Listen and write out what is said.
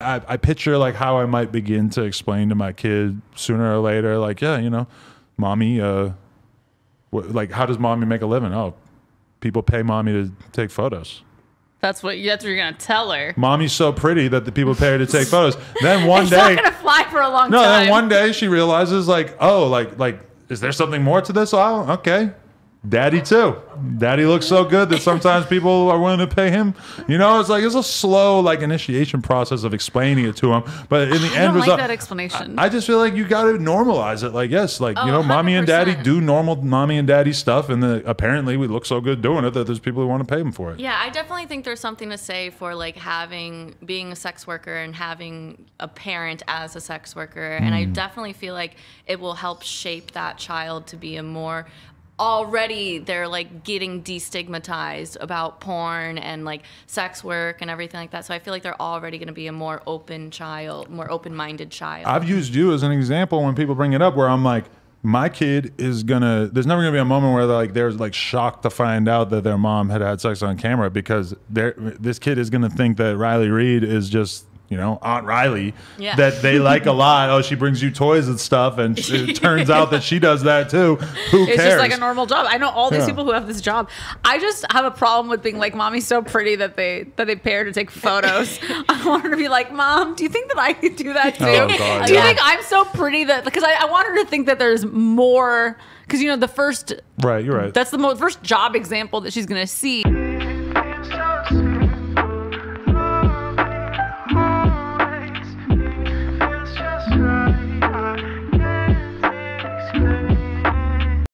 I, I picture like how I might begin to explain to my kid sooner or later, like, yeah, you know, mommy, uh, what, like, how does mommy make a living? Oh, people pay mommy to take photos. That's what that's what you're gonna tell her. Mommy's so pretty that the people pay her to take photos. Then one It's day, not gonna fly for a long no, time. then one day she realizes like, oh, like like is there something more to this? Oh, okay. Daddy too. Daddy looks so good that sometimes people are willing to pay him. You know, it's like it's a slow like initiation process of explaining it to him. But in the I end don't like result, that explanation. I just feel like you got to normalize it. Like yes, like you Oh, know, mommy and daddy do normal mommy and daddy stuff, and the, apparently we look so good doing it that there's people who want to pay them for it. Yeah, I definitely think there's something to say for like having being a sex worker and having a parent as a sex worker, and I mm. definitely feel like it will help shape that child to be a more already they're like getting destigmatized about porn and like sex work and everything like that. So I feel like they're already going to be a more open child, more open-minded child. I've used you as an example when people bring it up where I'm like, my kid is gonna. There's never gonna be a moment where they're like they're like shocked to find out that their mom had had sex on camera because they're this kid is gonna think that Riley Reid is just you know Aunt Riley Yeah. that they like a lot. Oh, she brings you toys and stuff, and it turns out that she does that too. Who It's cares? just like a normal job. I know all these Yeah. people who have this job. I just have a problem with being like, "Mommy's so pretty that they that they pay her to take photos." I want her to be like, "Mom, do you think that I could do that oh, too? Oh, God, do you think I'm so pretty that because I, I want her to think that there's more because you know the first right. You're right. that's the most first job example that she's gonna see."